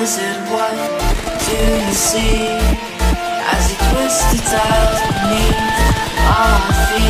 wizard, what do you see? As he twists the tiles beneath our feet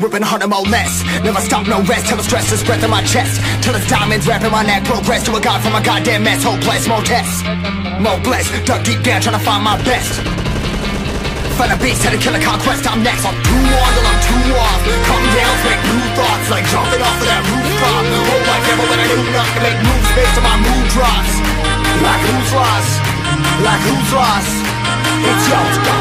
Ripping harder, more less. Never stop, no rest. Till the stress is breath in my chest. Till it's diamonds wrapping my neck. Progress to a god from a goddamn mess. Hopeless, more tests. More blessed. Dug deep down, trying to find my best. Find a beast, had to kill conquest. I'm next. I'm too on till I'm too off. Come down, make new thoughts. Like jumping off of that rooftop. Hold my camera when I do to Make moves based on my mood drops. Like who's lost? Like who's lost? It's yours.